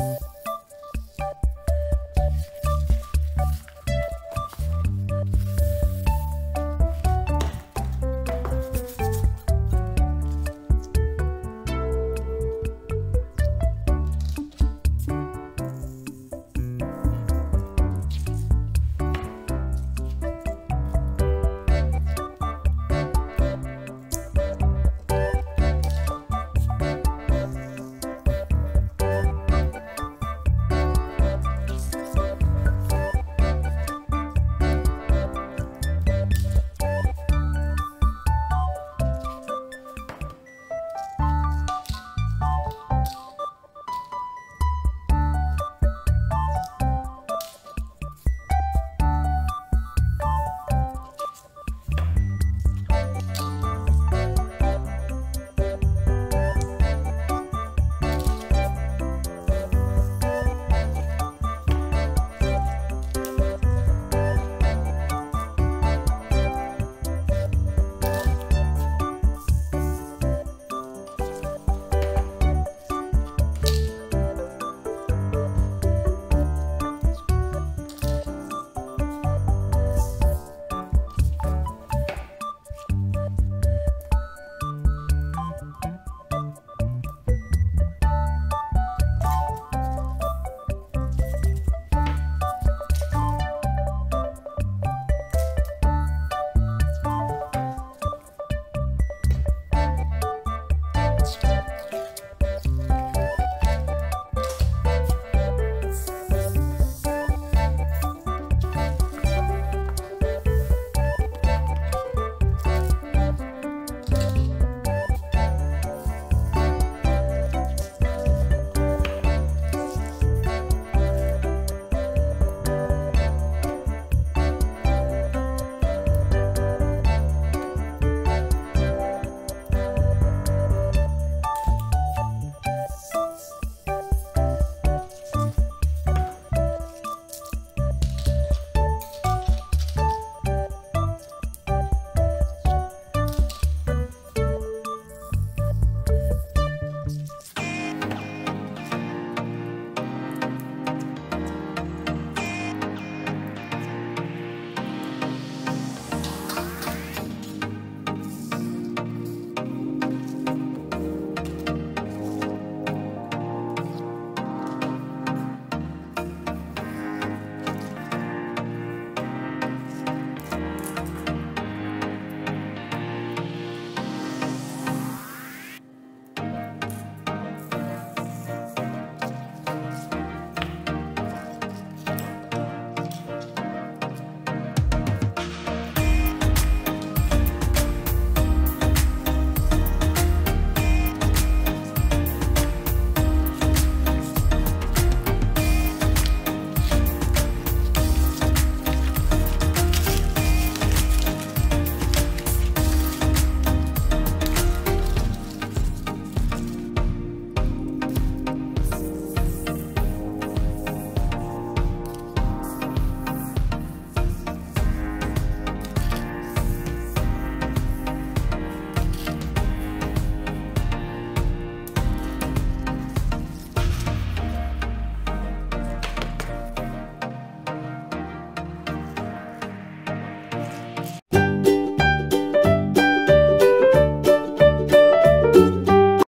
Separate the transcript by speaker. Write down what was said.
Speaker 1: うん。